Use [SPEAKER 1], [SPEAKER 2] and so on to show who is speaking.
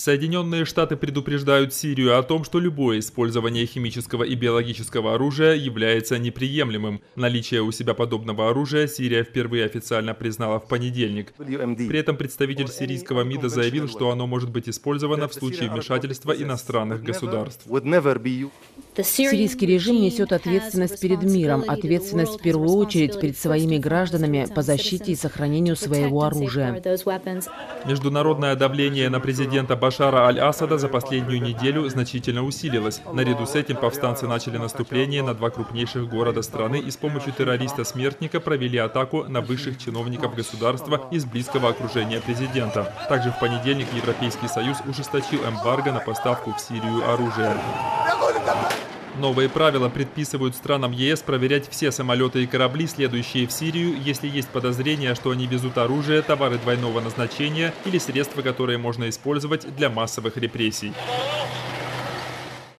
[SPEAKER 1] Соединенные Штаты предупреждают Сирию о том, что любое использование химического и биологического оружия является неприемлемым. Наличие у себя подобного оружия Сирия впервые официально признала в понедельник. При этом представитель сирийского МИДа заявил, что оно может быть использовано в случае вмешательства иностранных государств.
[SPEAKER 2] Сирийский режим несет ответственность перед миром, ответственность в первую очередь перед своими гражданами по защите и сохранению своего оружия.
[SPEAKER 1] Международное давление на президента Башара Аль-Асада за последнюю неделю значительно усилилось. Наряду с этим повстанцы начали наступление на два крупнейших города страны и с помощью террориста-смертника провели атаку на высших чиновников государства из близкого окружения президента. Также в понедельник Европейский Союз ужесточил эмбарго на поставку в Сирию оружия. Новые правила предписывают странам ЕС проверять все самолеты и корабли, следующие в Сирию, если есть подозрение, что они везут оружие, товары двойного назначения или средства, которые можно использовать для массовых репрессий.